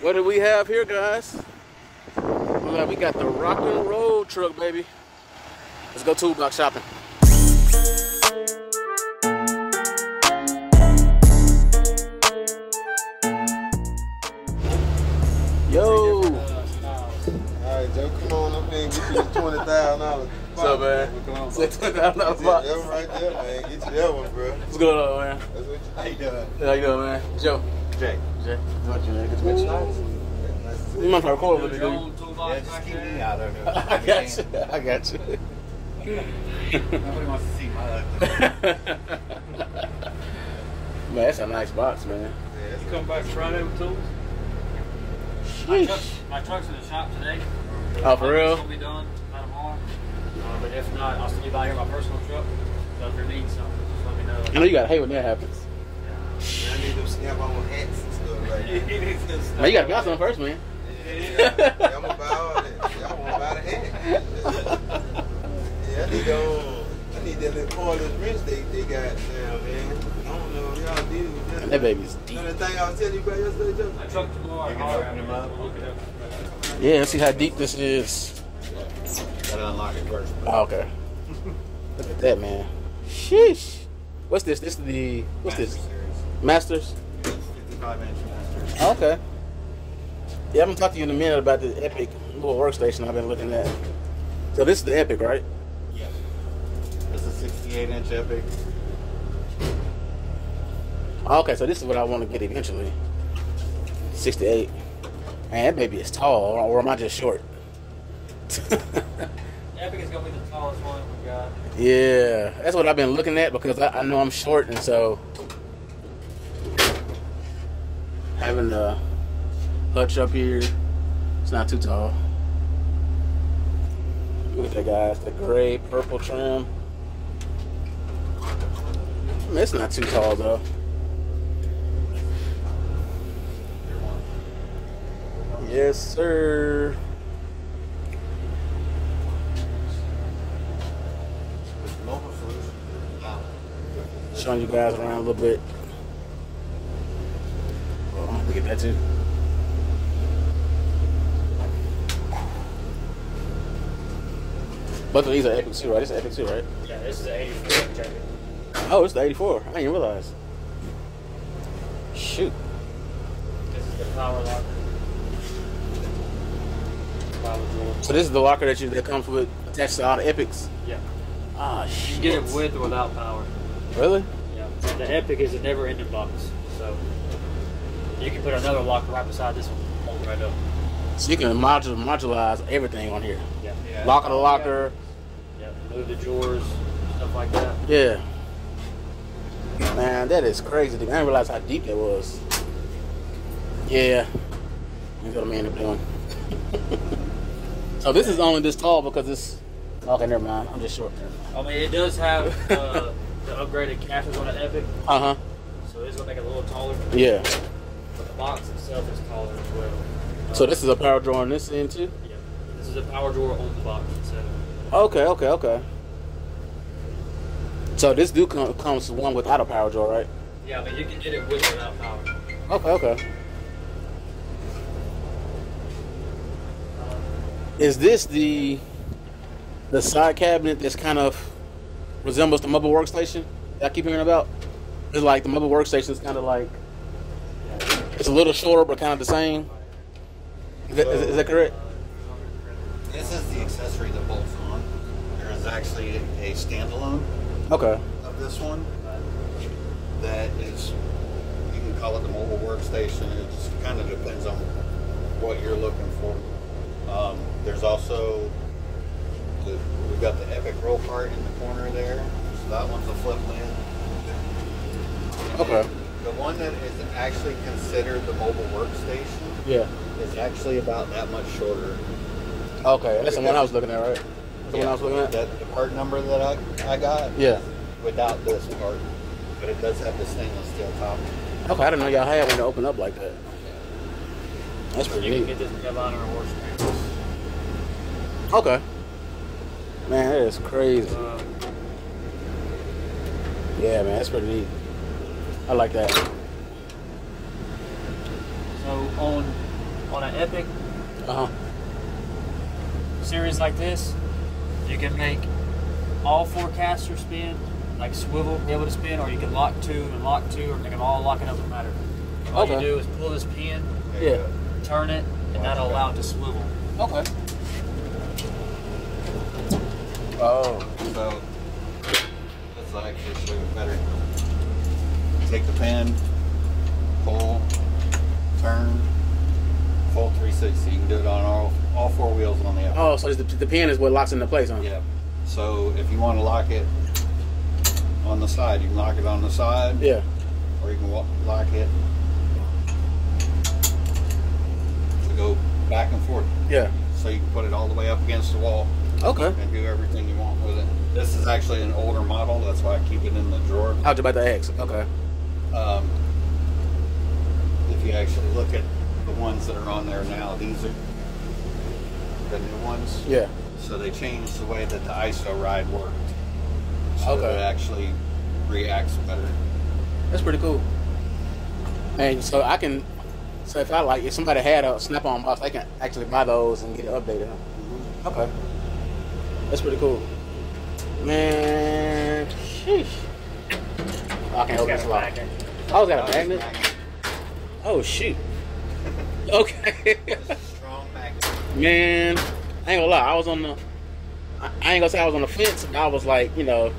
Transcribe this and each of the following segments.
What do we have here, guys? Look, we got the rock and roll truck, baby. Let's go toolbox shopping. Yo, Alright, Joe, come on up here and get you this twenty thousand dollars. what's up, man? Come on, Say $20,000 That's it, box. That one right there, man. Get you that one, bro. What's going on, man? That's what you How you doing? Uh, How you doing, man? Joe. Jay. Jay. What you, man? Good to. Nice to You might try to record a little bit, do? Yeah, just keep me out of there. I got you. I got you. Nobody wants to see my Man, that's a nice box, man. Yeah, Come back Friday with tools. My, truck, Sheesh. my truck's in the shop today. Oh, for real? It's gonna be done by tomorrow. Uh, but if not, I'll send you by here my personal truck. So if you're needing something, just let me know. I know you gotta hate when that happens. I need them snap on hats and stuff. Man, you gotta buy something first, man. Yeah, I'm gonna buy all that. Y'all wanna buy the hat? Yeah, I need I need that little cordless wrench they, they got now, man. I don't know if y'all deal with that. And that baby's You deep. know the thing I was telling you about yesterday, Joe? My truck tomorrow. You can I'll- open them up. We'll look it up. Yeah, let's see how deep this is. Gotta unlock it first. Oh, okay. Look at that, man. Sheesh. What's this? This is the what's this? Masters. 55 inch masters. Okay. Yeah, I'm gonna talk to you in a minute about the Epic little workstation I've been looking at. So this is the Epic, right? Yeah. This is 68 inch Epic. Okay, so this is what I want to get eventually. 68. Man, that baby is tall, or am I just short? Epic is gonna be the tallest one we got. yeah, that's what I've been looking at because I, I know I'm short, and so having the hutch up here, it's not too tall. Look at that, guys. The gray, purple trim. I mean, it's not too tall though. Yes, sir. Showing you guys around a little bit. Look at that too. Both of these are Epic 2, right? This is Epic 2, right? Yeah, this is an 84 inch Epic. Oh, it's the 84. I didn't realize. Shoot. This is the power locker. Power. So this is the locker that you that comes with attached to all the Epics. Yeah. Ah, You shit. can get it with or without power. Really? Yeah. The Epic is a never ending box. So you can put another locker right beside this one. Hold it right up. So you can modul modularize everything on here. Yeah. Yeah. Locker the locker. Yeah. Move the drawers, stuff like that. Yeah. Man, that is crazy. I didn't realize how deep that was. Yeah. That's what I ended up doing. so this is only this tall because it's okay, never mind. I'm just short. I mean, it does have uh, the upgraded casters on the Epic, Uh huh. so it's gonna make it a little taller. Yeah. Box itself is taller as well. So this is a power drawer on this end too? Yeah. This is a power drawer on the box itself. Okay, okay, okay. So this do come, comes one without a power drawer, right? Yeah, but you can get it with or without power. Okay, okay. Is this the the side cabinet that's kind of resembles the mobile workstation that I keep hearing about? It's like the mobile workstation is kind of like it's a little shorter but kind of the same. Is that, is, is that correct? This is the accessory that bolts on. There is actually a standalone Okay. of this one that is, you can call it the mobile workstation. It just kind of depends on what you're looking for. Um, there's also, the, we've got the Epic roll cart in the corner there. So that one's a flip lid. Okay. The one that is actually considered the mobile workstation Yeah. is actually about that much shorter. Okay. That's the one I was looking at, right? That's the one I was looking at. That the part number that I, I got Yeah. without this part, but it does have the stainless steel top. Okay. I didn't know y'all had one to open up like that. That's pretty You can neat. get this in Carolina or Washington. Okay. Man, that is crazy. Uh, Yeah, man, that's pretty neat. I like that. so on on an Epic Uh huh. series like this, you can make all four casters spin, like swivel, be able to spin, or you can lock two and lock two, or make them all lock it doesn't matter. All Okay. you do is pull this pin, Yeah. turn it, and that'll allow it to swivel. Okay. Oh. So let's actually show you better. Take the pin, pull, turn, full 360. You can do it on all, all four wheels on the Epic. Oh, so the, the pin is what locks into place, huh? Yeah. So if you want to lock it on the side, you can lock it on the side, Yeah. or you can lock it to go back and forth. Yeah. So you can put it all the way up against the wall Okay. and do everything you want with it. This is actually an older model, that's why I keep it in the drawer. I was about the ask. Okay. Um, if you actually look at the ones that are on there now, these are the new ones. Yeah. So they changed the way that the ISO ride worked. So Okay. that it actually reacts better. That's pretty cool. And so I can, so if I like, if somebody had a Snap-on box, I can actually buy those and get it updated. huh? Okay. That's pretty cool. Man, sheesh. I can't open got this a lock. magnet. Oh, it's got a magnet. Oh shoot. Okay. It's a strong magnet. Man, I ain't gonna lie. I was on the. I I ain't gonna say I was on the fence. but I was like, you know,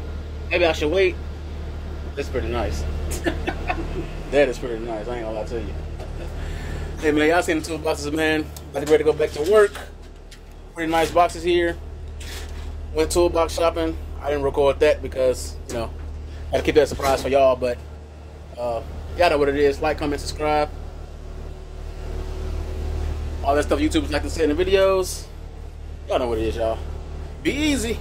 maybe I should wait. That's pretty nice. that is pretty nice. I ain't gonna lie to you. Hey man, y'all seen the two boxes, man. About to ready to go back to work. Pretty nice boxes here. Went toolbox shopping. I didn't record that because you know, I gotta keep that surprise for y'all. But uh, y'all know what it is. Like, comment, subscribe all that stuff YouTubers like to say in the videos. Y'all know what it is, y'all. Be easy.